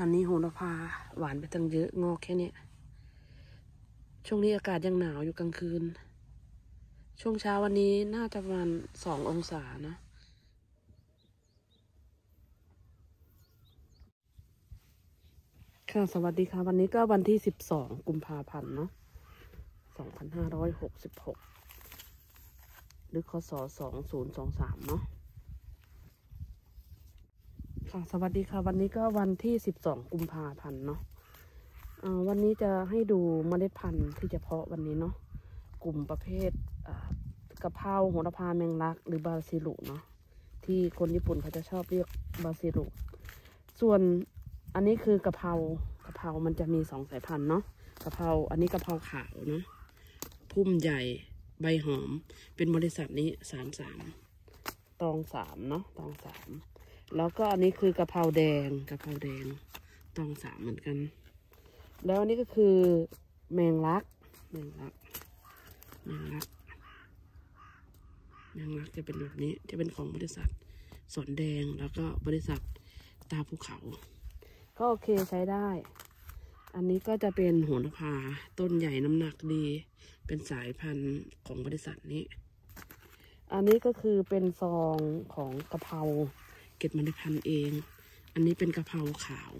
คันนี้โหระพาหวานไปตั้งเยอะงอกแค่เนี้ยช่วงนี้อากาศยังหนาวอยู่กลางคืน ช่วงเช้าวันนี้น่าจะประมาณสององศานะ ค่ะ สวัสดีค่ะ วันนี้ก็วันที่สิบสองกุมภาพันธ์เนาะสองพันห้าร้อยหกสิบหกหรือคศสองศูนย์สองสามเนาะ ค่ะสวัสดีค่ะ วันนี้ก็วันที่สิบสองกุมภาพันธ์เนาะวันนี้จะให้ดูเมล็ดพันธุ์ที่จะเพาะวันนี้เนาะกลุ่มประเภทอ่ากะเพราโหระพาแมงลัก หรือบาซิลุเนาะที่คนญี่ปุ่นเขาจะชอบเรียกบาซิลุส่วนอันนี้คือกะเพรากะเพรามันจะมีสองสายพันธุ์เนาะกะเพราอันนี้กะเพราขาวเนาะพุ่มใหญ่ใบหอม เป็นบริษัทนี้สามสามตองสามเนาะตองสาม แล้วก็อันนี้คือกะเพราแดงกะเพราแดงตองสามเหมือนกัน แล้วอันนี้ก็คือแมงลักแมงลักแมงลักแมงลักจะเป็นแบบนี้จะเป็นของบริษัทสอนแดงแล้วก็บริษัทตาภูเขา ก็โอเคใช้ได้ อันนี้ก็จะเป็นโหระพาต้นใหญ่น้ำหนักดี เป็นสายพันธุ์ของบริษัทนี้ อันนี้ก็คือเป็นซองของกะเพรา เก็บเมล็ดพันธุ์เอง อันนี้เป็นกะเพราขาว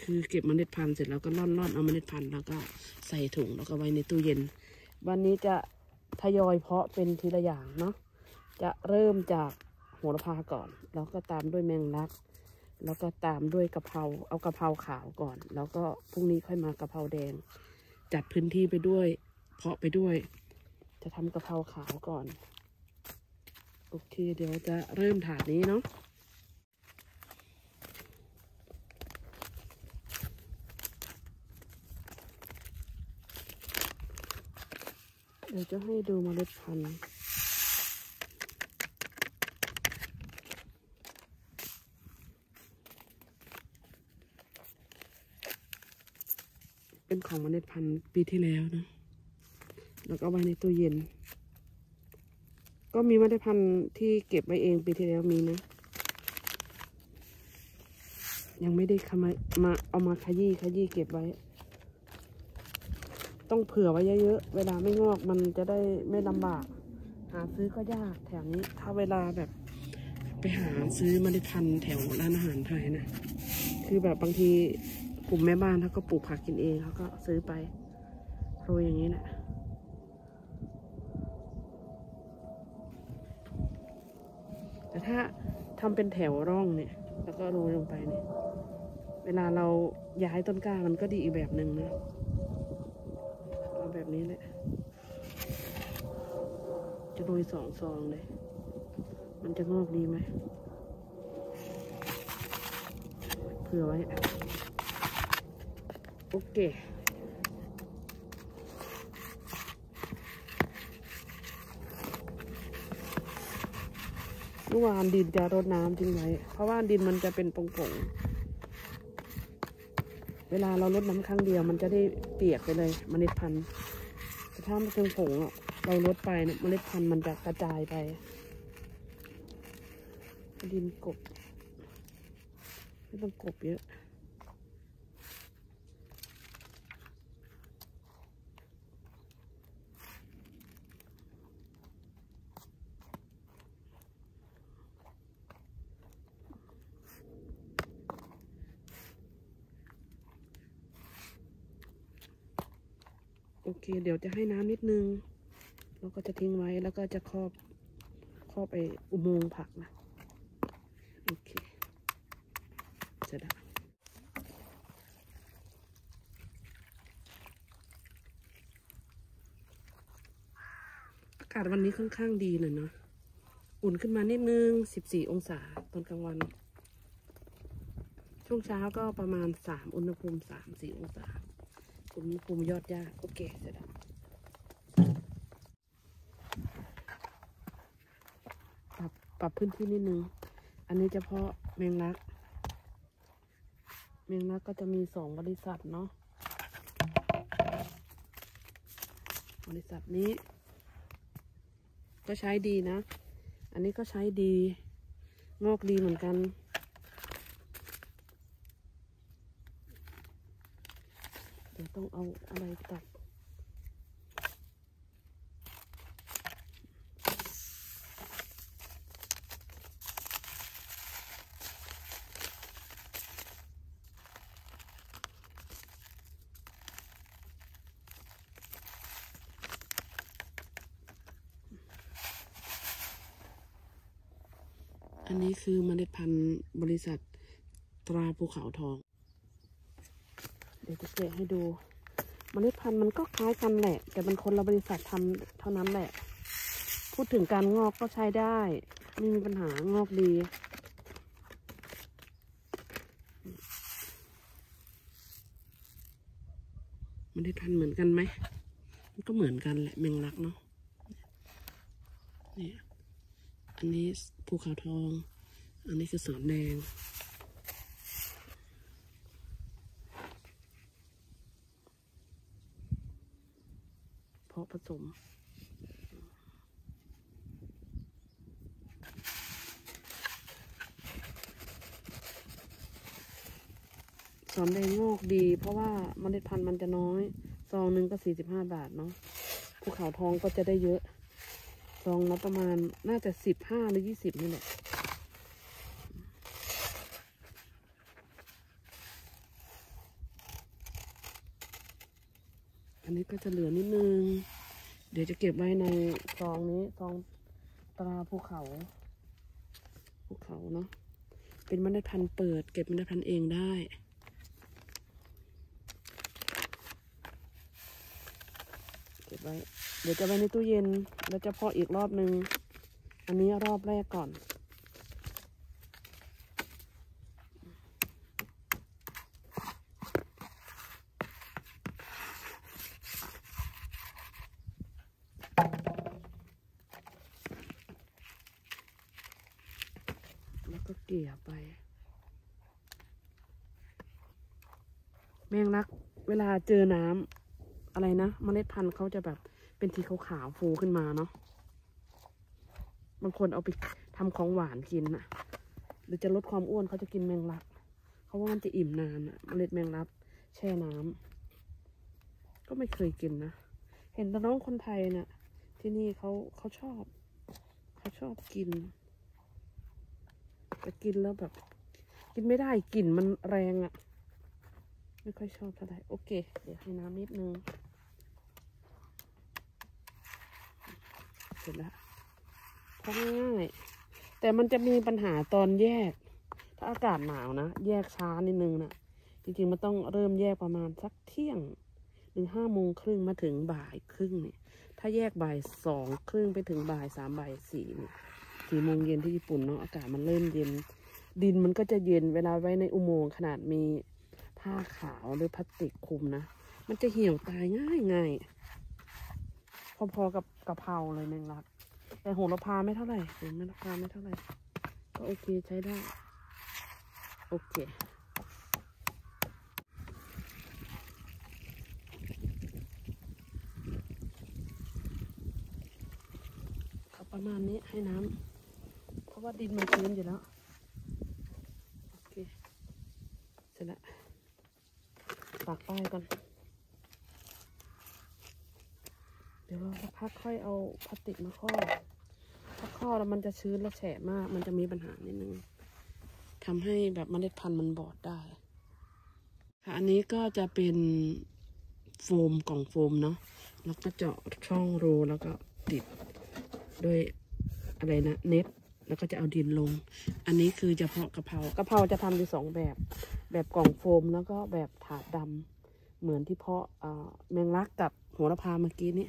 คือเก็บเมล็ดพันธุ์เสร็จแล้วก็ร่อนร่อนๆเอาเมล็ดพันธุ์แล้วก็ใส่ถุงแล้วก็ไว้ในตู้เย็น วันนี้จะทยอยเพาะเป็นทีละอย่างเนาะ จะเริ่มจากโหระพาก่อน แล้วก็ตามด้วยแมงลัก แล้วก็ตามด้วยกะเพรา เอากะเพราขาวก่อน แล้วก็พรุ่งนี้ค่อยมากะเพราแดง จัดพื้นที่ไปด้วย เพาะไปด้วย จะทำกะเพราขาวก่อน โอเค เดี๋ยวจะเริ่มถาดนี้เนาะเดี๋ยวจะให้ดูเมล็ดพันธุ์เป็นของเมล็ดพันธุ์ปีที่แล้วนะ แล้วก็ไว้ในตู้เย็น ก็มีเมล็ดพันธุ์ที่เก็บไว้เองปีที่แล้วมีนะ ยังไม่ได้ขมามาเอามาขยี้ขยี้เก็บไว้ ต้องเผื่อไว้เยอะๆ เวลาไม่งอกมันจะได้ไม่ลำบาก หาซื้อก็ยากแถวนี้ ถ้าเวลาแบบไปหาซื้อเมล็ดพันธุ์แถวร้านอาหารไทยนะ คือแบบบางทีกลุ่มแม่บ้านเขาก็ปลูกผักกินเองเขาก็ซื้อไปโรยอย่างนี้แหละ แต่ถ้าทำเป็นแถวร่องเนี่ย แล้วก็โรยลงไปเนี่ย เวลาเราย้ายต้นกล้ามันก็ดีอีกแบบหนึ่งนะเอาแบบนี้แหละ จะโรยสองซองเลย มันจะงอกดีไหมเผื่อไว้ โอเค มื่อวานดินจะรดน้ำจริงไหมเพราะว่าดินมันจะเป็นป่งๆเวลาเราลดน้ำครั้งเดียว มันจะได้เปียกไปเลยเมล็ดพันธุ์แต่ถ้ามันเป็นผงอะเราลดไปเนี่ยเมล็ดพันธุ์มันจะกระจายไป ดินกบไม่ต้องกบเยอะ เคเดี๋ยวจะให้น้ำนิดนึงแล้วก็จะทิ้งไว้แล้วก็จะครอบครอบไปอุโมงค์ผักนะโอเคเสร็จแล้อากาศวันนี้ค่อนข้างดีเลยเนาะอุ่นขึ้นมานิดนึง 14 องศาตอนกลางวัน ช่วงเช้าก็ประมาณ 3 อุณหภูมิ 3-4 องศา อุณหภูมิยอดหญ้าโอเคเสร็จแล้วปรับปรับพื้นที่นิดนึง อันนี้เฉพาะแมงลักแมงลักก็จะมีสองบริษัทเนาะบริษัทนี้ ก็ใช้ดีนะ อันนี้ก็ใช้ดี งอกดีเหมือนกัน เดี๋ยว ต้องเอาอะไรตัดอันนี้คือเมล็ดพันธุ์บริษัทตราภูเขาทอง เดี๋ยวจะแกะให้ดูเมล็ดพันธุ์มันก็คล้ายกันแหละ แต่มันคนละบริษัททำเท่านั้นแหละ พูดถึงการงอกก็ใช้ได้ไม่มีปัญหางอกดีเมล็ดพันธุ์เหมือนกันไหมมันก็เหมือนกันแหละแมงลักเนาะเนี่ยอันนี้ภูเขาทอง อันนี้คือสอนแดงาะผสม สอนแดงงอกดี เพราะว่าเมล็ดพันธุ์มันจะน้อย ซองหนึ่งก็สี่สิบห้าบาทเนาะภูเขาทองก็จะได้เยอะ ซองละประมาณน่าจะสิบห้าหรือยี่สิบนี่แหละ อันนี้ก็ จะเหลือนิดนึง เดี๋ยวจะเก็บไว้ในซองนี้ซองตราภูเขา ภูเขาเนาะ เป็นเมล็ดพันธุ์เปิด เก็บเมล็ดพันธุ์เองได้เก็บไว้ เดี๋ยวจะไว้ในตู้เย็น แล้วจะเพาะอีกรอบนึง อันนี้รอบแรกก่อน ก็เกลี่ยไป แมงลัก เวลาเจอน้ำอะไรนะเมล็ดพันธุ์เขาจะแบบเป็นสีขาวๆฟูขึ้นมาเนาะบางคนเอาไปทำของหวานกินน่ะหรือจะลดความอ้วนเขาจะกินแมงลักเขาว่ามันจะอิ่มนานอะเมล็ดแมงลักแช่น้ำก็ไม่เคยกินนะเห็นแต่น้องคนไทยน่ะที่นี่เขาเขาชอบ เขาชอบกิน แต่กินแล้วแบบ กินไม่ได้กลิ่นมันแรงอะ่ะ ไม่ค่อยชอบเท่าไหร่โอเค เดี๋ยวให้น้ำนิดนึงเสร็จแล้วพอง่ายแต่มันจะมีปัญหาตอนแยก ถ้าอากาศหนาวนะ แยกช้านิดนึงนะจริงๆมันต้องเริ่มแยกประมาณสักเที่ยงหรือห้าโมงครึ่งมาถึงบ่ายครึ่งเนี่ย ถ้าแยกบ่ายสองครึ่งไปถึงบ่ายสามบ่ายสี่เนี่ย สี่โมงเย็นที่ญี่ปุ่นเนาะอากาศมันเริ่มเย็น ดินมันก็จะเย็นเวลาไว้ในอุโมงค์ขนาดมีผ้าขาวหรือพลาสติกคลุมนะ มันจะเหี่ยวตายง่ายง่ายพอๆกับกะเพราเลยแมงลัก แต่โหระพาไม่เท่าไหร่โหระพาไม่เท่าไหร่ ก็โอเคใช้ได้ โอเคประมาณนี้ให้น้ำ ราะว่าดินมันชื้นอยู่แล้ว โอเค เสร็จแล้วปากป้ายก่อน เดี๋ยวเราสักพักค่อยเอาพลาสติกมาครอบถ้าครอบแล้วมันจะชื้นแล้วแฉะมาก มันจะมีปัญหานิดนึงทำให้แบบเมล็ดพันธุ์มันบอดได้ ค่ะ อันนี้ก็จะเป็นโฟมกล่องโฟมเนาะ แล้วก็เจาะช่องรูแล้วก็ติดด้วยอะไรนะเน็ต แล้วก็จะเอาดินลง อันนี้คือเฉพาะกะเพรากะเพราจะทำอยู่สองแบบ แบบกล่องโฟมแล้วก็แบบถาดดำเหมือนที่เพาะแมงลักกับโหระพาเมื่อกี้นี้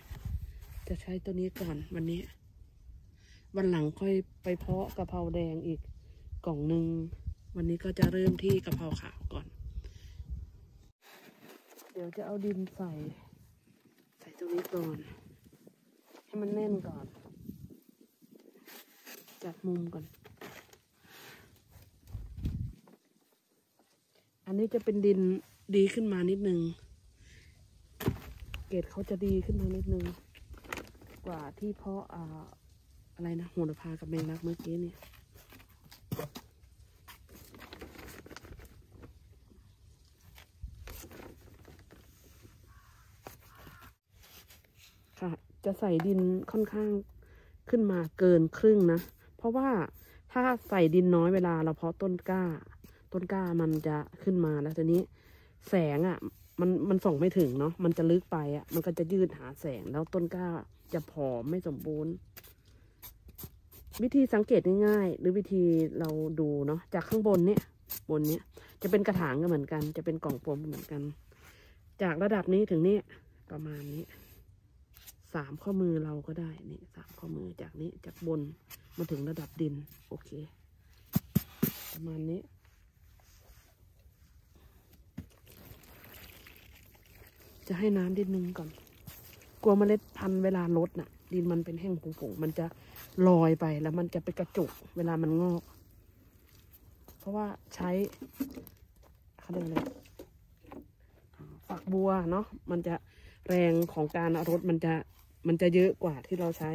จะใช้ตัวนี้ก่อนวันนี้ วันหลังค่อยไปเพาะกะเพราแดงอีกกล่องหนึ่งวันนี้ก็จะเริ่มที่กะเพราขาวก่อน เดี๋ยวจะเอาดินใส่ ใส่ตรงนี้ก่อน ให้มันแน่นก่อน จัดมุมก่อน อันนี้จะเป็นดินดีขึ้นมานิดนึง เกรดเขาจะดีขึ้นมานิดนึง กว่าที่เพาะอ,อะไรนะโหระพากับเมงลักเมื่อกี้นี่ยจะใส่ดินค่อนข้างขึ้นมาเกินครึ่งนะ เพราะว่าถ้าใส่ดินน้อยเวลาเราเพาะต้นกล้า ต้นกล้ามันจะขึ้นมาแล้วทีนี้แสงอะ่ะ มันมันส่องไม่ถึงเนาะมันจะลึกไปอะ่ะ มันก็จะยืดหาแสงแล้วต้นกล้าจะผอมไม่สมบูรณ์ วิธีสังเกตง่ายๆ หรือวิธีเราดูเนาะจากข้างบนเนี่ย บนเนี้ยจะเป็นกระถางก็เหมือนกัน จะเป็นกล่องโฟมเหมือนกัน จากระดับนี้ถึงนี่ประมาณนี้ สามข้อมือเราก็ได้นี่สามข้อมือจากนี้จากบนมาถึงระดับดิน โอเค ประมาณนี้ จะให้น้ำดินนึงก่อน กลัวเมล็ดพันธุ์เวลาลดน่ะ ดินมันเป็นแห้งผงๆมันจะลอยไปแล้วมันจะไปกระจุกเวลามันงอก เพราะว่าใช้เขาเรียกอะไรฝักบัวเนาะมันจะ แรงของการรดมันจะมันจะเยอะกว่าที่เราใช้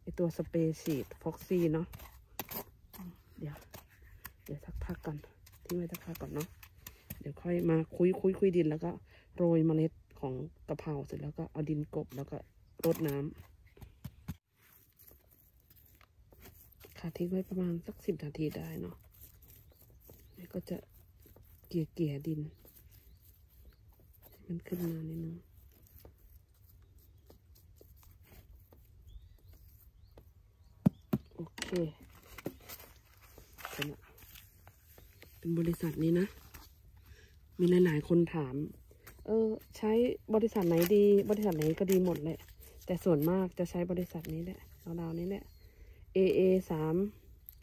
ไอตัวสเปรย์ฉีดฟอกซี่เนาะเดี๋ยว เดี๋ยวสักพักก่อนทิ้งไว้สักพักก่อนเนาะเดี๋ยวค่อยมาคุยคุยคุยดินแล้วก็โรยเมล็ดของกะเพราเสร็จแล้วก็เอาดินกบแล้วก็รดน้ำค่ะทิ้งไว้ประมาณสักสิบนาทีได้เนาะแล้วก็จะเกลี่ยเกลี่ยดิน มันขึ้นมานิดนึง โอ เคเป็นละเป็นบริษัทนี้นะ มีหลาย ๆ คนถาม เออ ใช้บริษัทไหนดี บริษัทไหนก็ดีหมดแหละ แต่ส่วนมากจะใช้บริษัทนี้แหละราวๆนี้แหละ AA สาม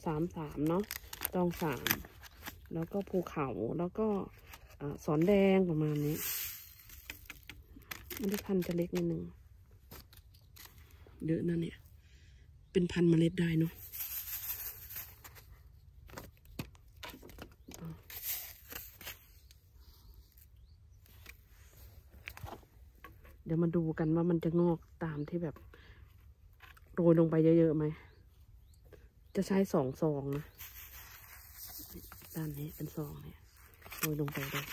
สามสามเนาะตองสามแล้วก็ภูเขาแล้วก็สอนแดงประมาณนี้เมันพันจะเล็กนิดนึงเยอะนะเนี่ย เป็นพันเมล็ดได้เนาะ ดี๋ยวมาดูกันว่ามันจะงอกตามที่แบบโรยลงไปเยอะๆไหม จะใช้สองซองนะ ด้านนี้เป็นซองเนี่ยโรยลงไปเลย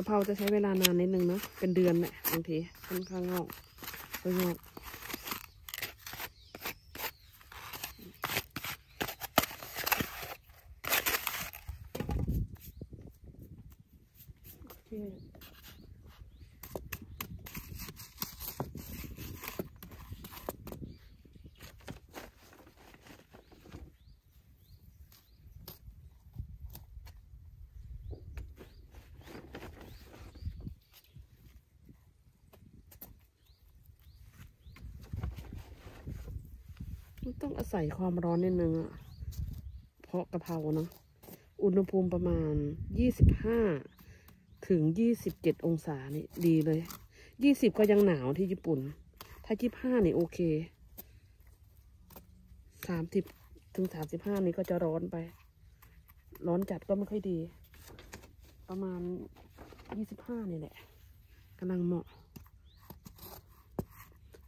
กะเพราจะใช้เวลานานนิดนึงเนาะเป็นเดือนแหละบางทีค่อนข้างงอกก็งอก ต้องอาศัยความร้อนนิดนึงอะเพราะกะเพราเนาะอุณหภูมิประมาณยี่สิบห้าถึงยี่สิบเจ็ดองศานี่ดีเลยยี่สิบก็ยังหนาวที่ญี่ปุ่น ถ้ายี่ห้านี่โอเคสามสิบถึงสามสิบห้านี่ก็จะร้อนไป ร้อนจัดก็ไม่ค่อยดี ประมาณยี่สิบห้านี่แหละกำลังเหมาะ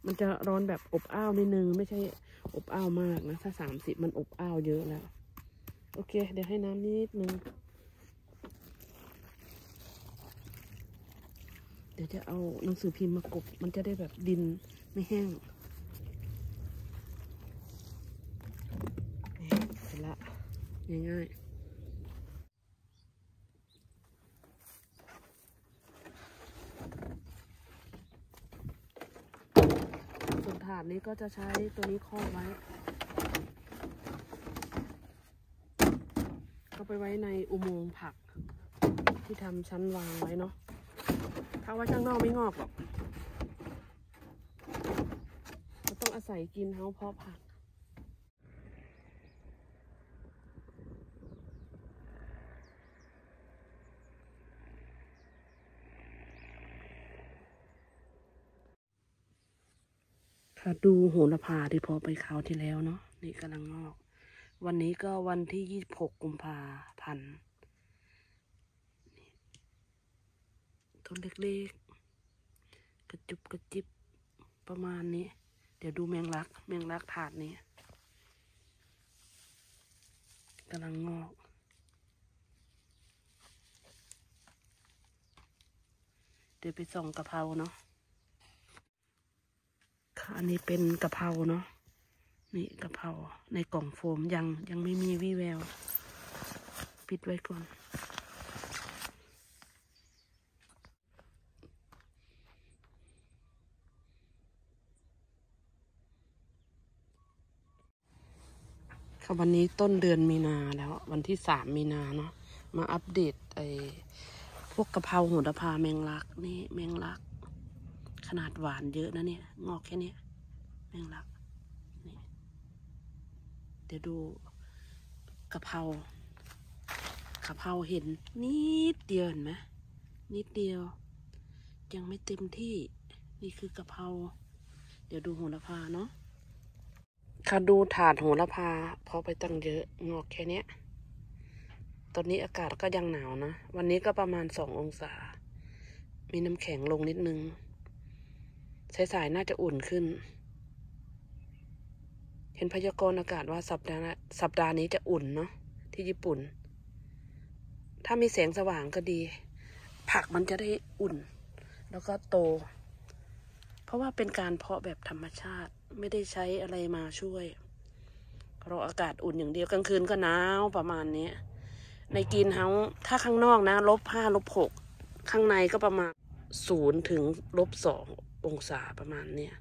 มันจะร้อนแบบอบอ้าวนิดนึง ไม่ใช่ อบอ้าวมากนะถ้าสามสิบมันอบอ้าวเยอะแล้ว โอเค เดี๋ยวให้น้ำนิดนึง เดี๋ยวจะเอาหนังสือพิมพ์มากบ มันจะได้แบบดินไม่แห้งนี่เสร็จละง่ายๆ บนี้ก็จะใช้ตัวนี้ครอบไว้ ก็ไปไว้ในอุโมงค์ผัก ที่ทำชั้นวางไว้เนาะ ถ้าว่าข้างนอกไม่งอกหรอกต้องอาศัยกินเฮาเพาะผัก ค่ะดูโหระพาที่พอไปคราวที่แล้วเนาะนี่กำลังงอก วันนี้ก็วันที่ยี่สิบหกกุมภาพันธ์ต้นเล็กๆ กระจุบกระจิบประมาณนี้ เดี๋ยวดูแมงลัก แมงลักถาดนี้กำลังงอกเดี๋ยวไปส่องกะเพราเนาะ อันนี้เป็นกะเพราเนาะนี่กะเพราในกล่องโฟมยังยังไม่มีวี่แวว ปิดไว้ก่อน ค่ะวันนี้ต้นเดือนมีนาแล้ว วันที่สามมีนาเนาะมาอัปเดตไอ้พวกกะเพราโหระพาแมงลักนี่แมงลัก ขนาดหวานเยอะนะเนี่ย งอกแค่เนี้ยแมงลักนี่เดี๋ยวดูกะเพรากะเพราเห็นนิดเดียวเห็นไหมนิดเดียว ยังไม่เต็มที่นี่คือกะเพราเดี๋ยวดูโหระพาเนาะค่ะดูถาดโหระพาเพอไปตั้งเยอะงอกแค่เนี้ยตอนนี้อากาศก็ยังหนาวนะ วันนี้ก็ประมาณสององศา มีน้ำแข็งลงนิดนึง สายๆน่าจะอุ่นขึ้น เห็นพยากรณ์อากาศว่าสัปดาห์สัปดาห์นี้จะอุ่นเนาะที่ญี่ปุ่น ถ้ามีแสงสว่างก็ดี ผักมันจะได้อุ่น แล้วก็โต เพราะว่าเป็นการเพาะแบบธรรมชาติไม่ได้ใช้อะไรมาช่วยเราอากาศอุ่นอย่างเดียวกลางคืนก็หนาวประมาณนี้ในกรีนเฮาส์ถ้าข้างนอกนะลบห้าลบหกข้างในก็ประมาณศูนย์ถึงลบสอง องศาประมาณเนี้ย